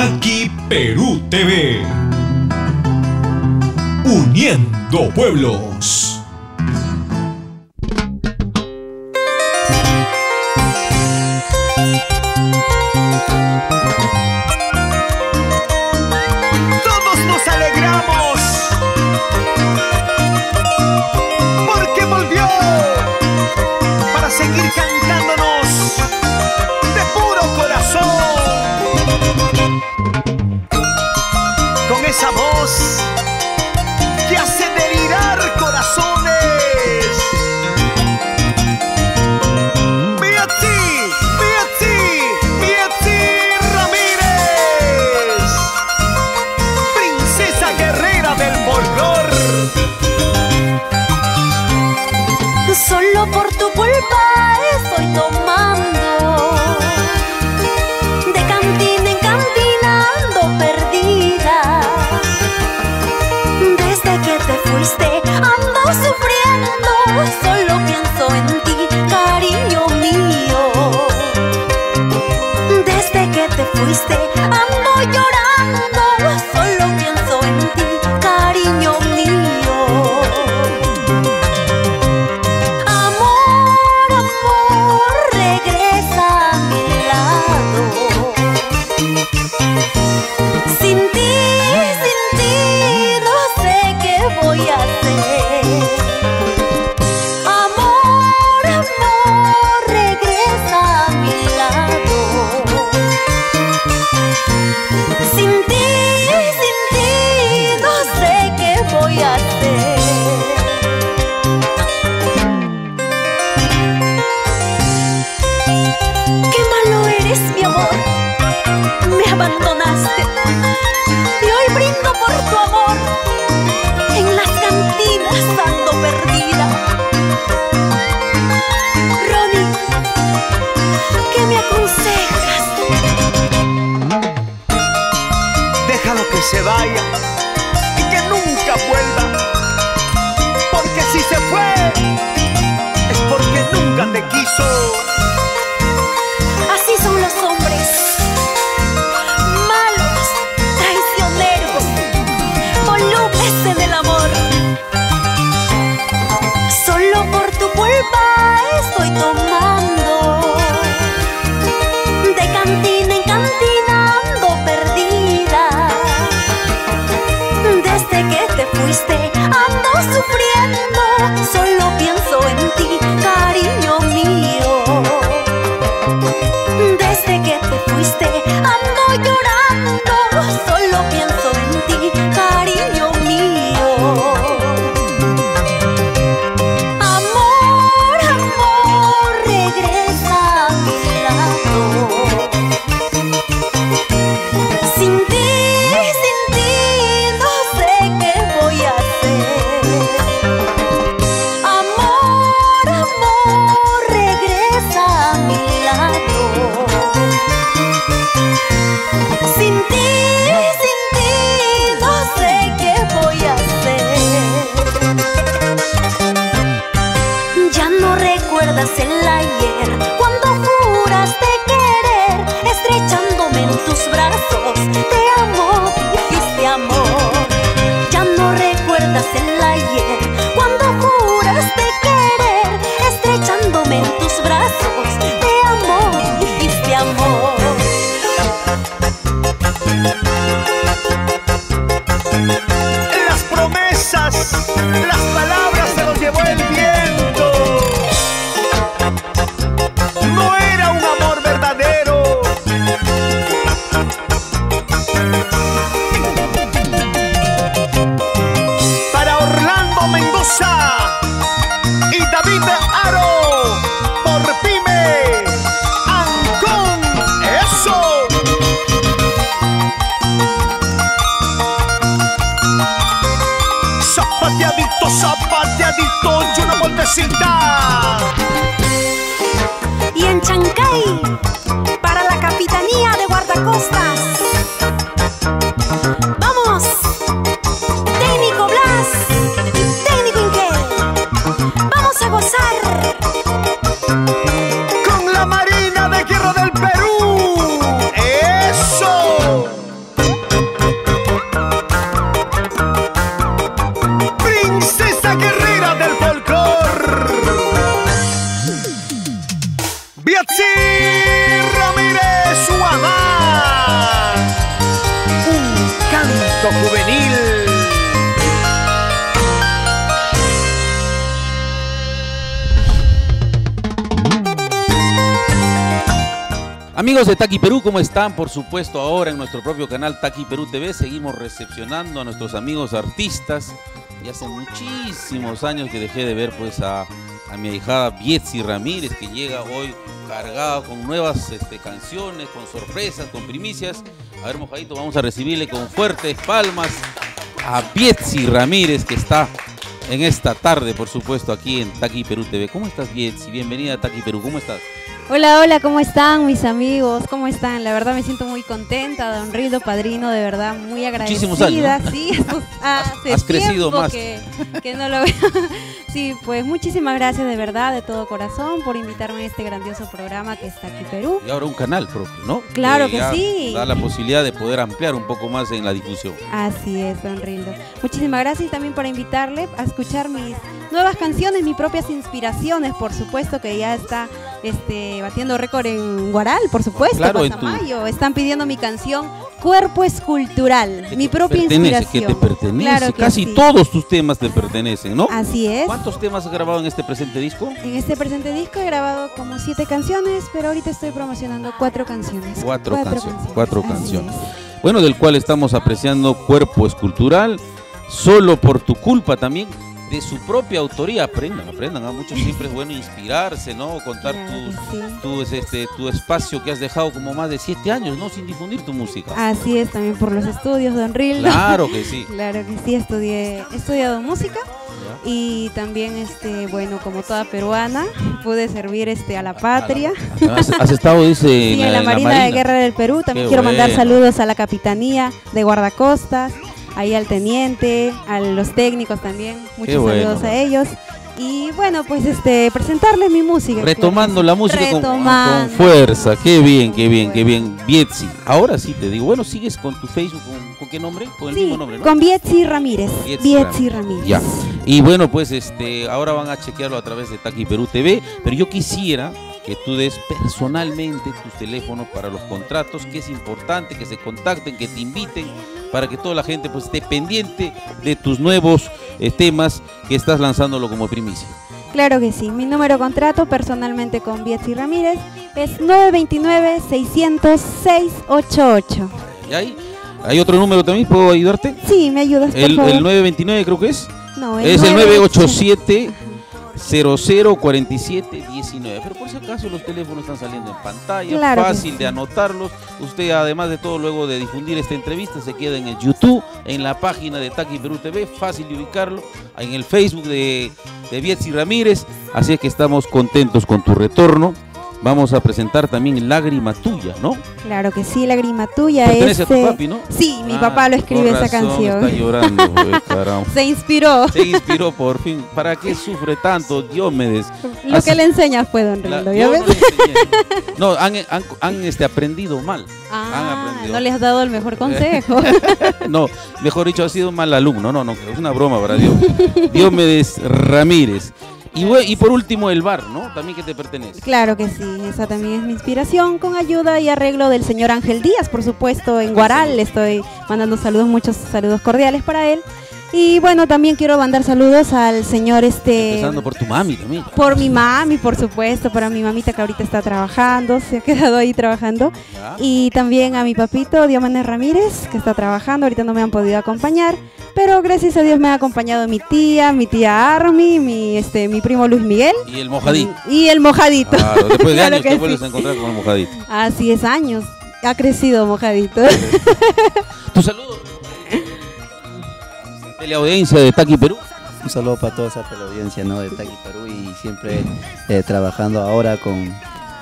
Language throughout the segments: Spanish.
Aquí Perú TV. Uniendo pueblos. Dios. Aro, por Pime Ancón, eso. Zapateadito, zapateadito y una vueltecita. Y en Chancay. Amigos de Taki Perú, ¿cómo están? Por supuesto, ahora en nuestro propio canal Taki Perú TV seguimos recepcionando a nuestros amigos artistas. Y hace muchísimos años que dejé de ver pues a, mi hijada Bietzi Ramírez, que llega hoy cargada con nuevas este, canciones, con sorpresas, con primicias. A ver, mojadito, vamos a recibirle con fuertes palmas a Bietzi Ramírez, que está en esta tarde, por supuesto, aquí en Taki Perú TV. ¿Cómo estás, Bietzi? Bienvenida a Taki Perú, ¿cómo estás? Hola, hola, ¿cómo están mis amigos? ¿Cómo están? La verdad me siento muy contenta, don Rildo, padrino, de verdad muy agradecida. Muchísimos años, ¿no? Sí, hace has crecido tiempo más. Que, que no lo veo. Sí, pues muchísimas gracias de verdad, de todo corazón, por invitarme a este grandioso programa que está aquí Perú. Y ahora un canal propio, ¿no? Claro que sí. Da la posibilidad de poder ampliar un poco más en la difusión. Así es, don Rildo. Muchísimas gracias y también por invitarle a escuchar mis nuevas canciones, mis propias inspiraciones, por supuesto que ya está este, batiendo récord en Guaral, por supuesto, Claro, en tu- Pasamayo. Están pidiendo mi canción Cuerpo Escultural, Que mi propia pertenece, inspiración. Que te pertenece. Claro que Casi sí. todos tus temas te pertenecen, ¿no? Así es. ¿Cuántos temas has grabado en este presente disco? En este presente disco he grabado como siete canciones, pero ahorita estoy promocionando cuatro canciones. Cuatro, canciones. Cuatro canciones. es. Bueno, del cual estamos apreciando Cuerpo Escultural, Solo por tu culpa también, de su propia autoría. Aprendan, aprendan. A muchos siempre es bueno inspirarse, ¿no? Contar Claro que sí. tu, es este, tu espacio que has dejado como más de siete años, ¿no? Sin difundir tu música. Así es, también por los estudios, don Rildo. Claro que sí. Claro que sí, estudié, he estudiado música ¿Ya? y también, este, bueno, como toda peruana, pude servir este, a la patria. Has, has estado, dice, Sí, en la, Marina, de Guerra del Perú. También Qué quiero mandar saludos a la Capitanía de Guardacostas, ahí al teniente, a los técnicos también. Muchos bueno. saludos a ellos. Y bueno, pues este, presentarles mi música. Retomando la música con, con fuerza. Qué bien, qué bien, qué bien. Bietzi. Ahora sí te digo, bueno, sigues con tu Facebook, ¿con, con qué nombre? Con el Sí, mismo nombre, ¿no? con Bietzi Ramírez. Bietzi Bietzi Ramírez. Ya. Y bueno, pues este, ahora van a chequearlo a través de Taki Perú TV, pero yo quisiera que tú des personalmente tus teléfonos para los contratos, que es importante que se contacten, que te inviten, para que toda la gente pues esté pendiente de tus nuevos eh, temas que estás lanzándolo como primicia. Claro que sí. Mi número de contrato personalmente con Bietzi Ramírez es 929-600-688. ¿Y hay, hay otro número también? ¿Puedo ayudarte? Sí, me ayudas, por El, favor. el 929 creo que es. no, Es el 987 Ajá. 0047 19. Pero por si acaso los teléfonos están saliendo en pantalla, Claro fácil sí. de anotarlos. Usted además de todo luego de difundir esta entrevista se queda en el YouTube, en la página de Taki Perú TV, fácil de ubicarlo, en el Facebook de, de Bietzi Ramírez. Así es que estamos contentos con tu retorno. Vamos a presentar también Lágrima Tuya, ¿no? Claro que sí, Lágrima Tuya. Pertenece a tu este- papi, ¿no? Sí, mi Ah, papá lo escribe esa canción. Está llorando, caramba. Se inspiró. Se inspiró por fin. ¿Para qué sufre tanto Diomedes? Lo Así- que le enseñas fue Don yo ¿ya no, ves? enseñé. No, han, han- han, este, aprendido mal. Ah, aprendido. no le has dado el mejor consejo. No, mejor dicho, ha sido un mal alumno. No, no, es una broma para Dios. Diomedes Ramírez. Y, y por último, el bar, ¿no? También que te pertenece. claro que sí, esa también es mi inspiración con ayuda y arreglo del señor Ángel Díaz, por supuesto, en Guaral. Le estoy mandando saludos, muchos saludos cordiales para él. Y bueno, también quiero mandar saludos al señor este Empezando por tu mami también. por mi mami, por supuesto, para mi mamita que ahorita está trabajando, se ha quedado ahí trabajando. ¿Ya? Y también a mi papito, Diomedes Ramírez, que está trabajando, ahorita no me han podido acompañar, pero gracias a Dios me ha acompañado mi tía, mi tía Armi, mi, este, mi primo Luis Miguel. Y el mojadito. Y el mojadito. Claro, después de Claro años que te sí. vuelves a encontrar con el mojadito. Así es, años. Ha crecido mojadito. Tu saludo. Teleaudiencia de Taki Perú. Un saludo para toda esa teleaudiencia ¿no? de Taki Perú y siempre eh, trabajando ahora con mi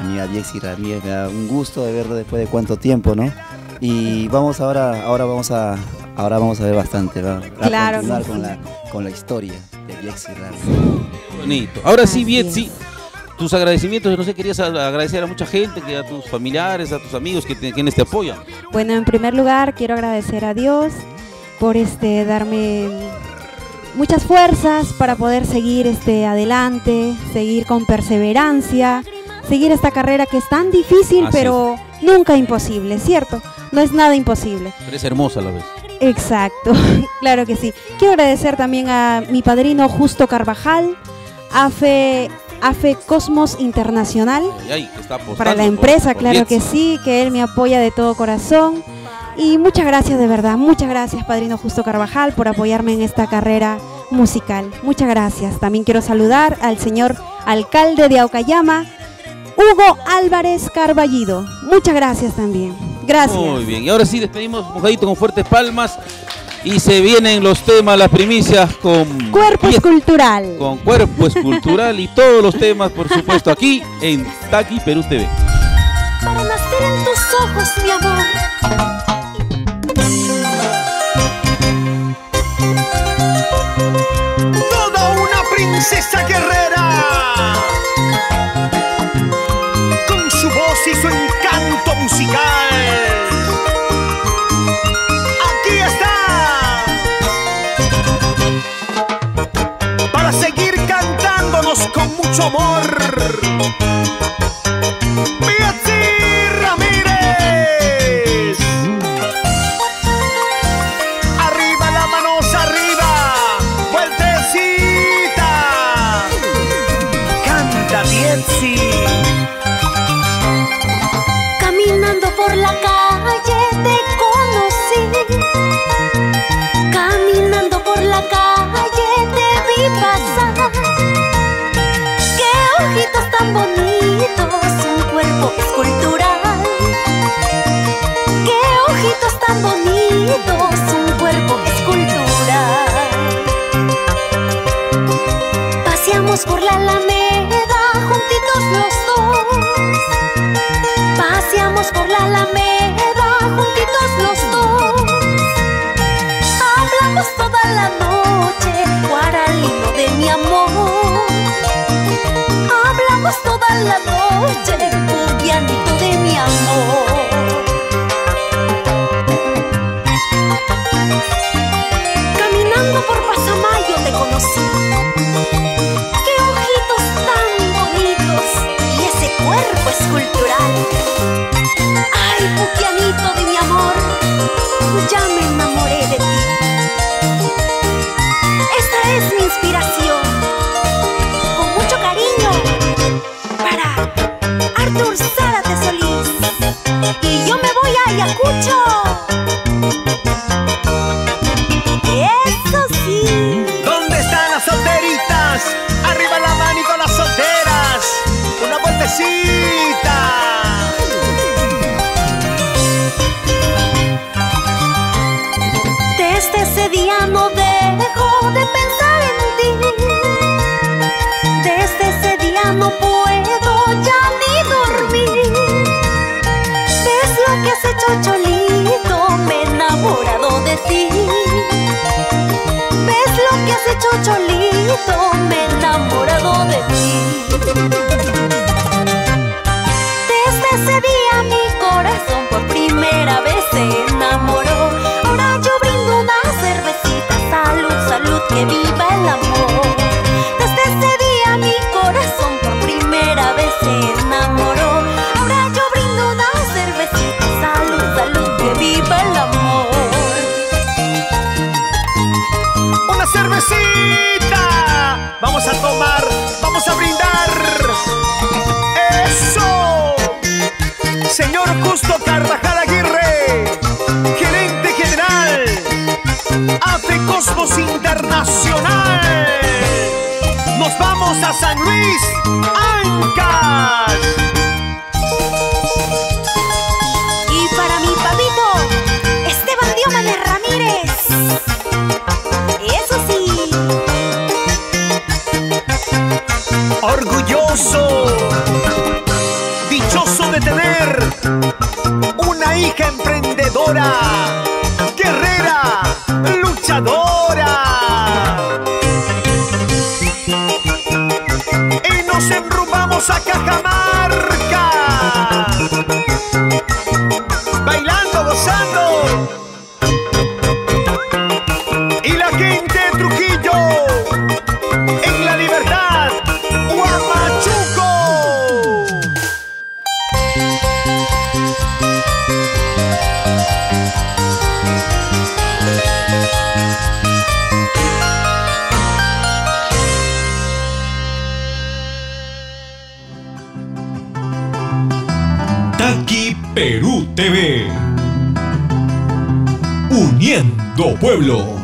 amiga Biexi Ramírez. Me da un gusto de verlo después de cuánto tiempo, ¿no? Y vamos ahora, ahora vamos a, ahora vamos a ver bastante, ¿va? a Claro continuar con la, con la historia de Biexi Ramírez. Bonito. Ahora sí, es. tus agradecimientos, no sé, querías agradecer a mucha gente, que a tus familiares, a tus amigos, que te- quienes te apoyan. Bueno, en primer lugar quiero agradecer a Dios por este darme muchas fuerzas para poder seguir este adelante, seguir con perseverancia, seguir esta carrera que es tan difícil, Así pero nunca imposible, ¿cierto? No es nada imposible. Eres hermosa a la vez. Exacto, claro que sí. Quiero agradecer también a mi padrino Justo Carvajal, AFE Cosmos Internacional. Ay, ay, que está apostando Para la empresa, por claro que sí, que él me apoya de todo corazón. Y muchas gracias de verdad, muchas gracias Padrino Justo Carvajal por apoyarme en esta carrera musical. Muchas gracias. También quiero saludar al señor alcalde de Aucayama, Hugo Álvarez Carballido. Muchas gracias también. Gracias. Muy bien, y ahora sí despedimos, mojadito con fuertes palmas. Y se vienen los temas, las primicias con Cuerpo escultural. con cuerpo escultural y todos los temas, por supuesto, aquí en Taqui Perú TV. para nacer en tus ojos, mi amor. Guerrera. Con su voz y su encanto musical. Aquí está. Para seguir cantándonos con mucho amor. Bonitos, un cuerpo escultural. Qué ojitos tan bonitos, un cuerpo escultural. Paseamos por la alameda cuerpo escultural. Ay, puquianito de mi amor, ya Cholito? Me he enamorado de ti. Nos vamos a San Luis, Ancas. Y para mi papito, Esteban Diómanes Ramírez. Eso sí. orgulloso, dichoso de tener una hija emprendedora, guerrera, luchadora. Enrumbamos a Cajamarca, Pueblos.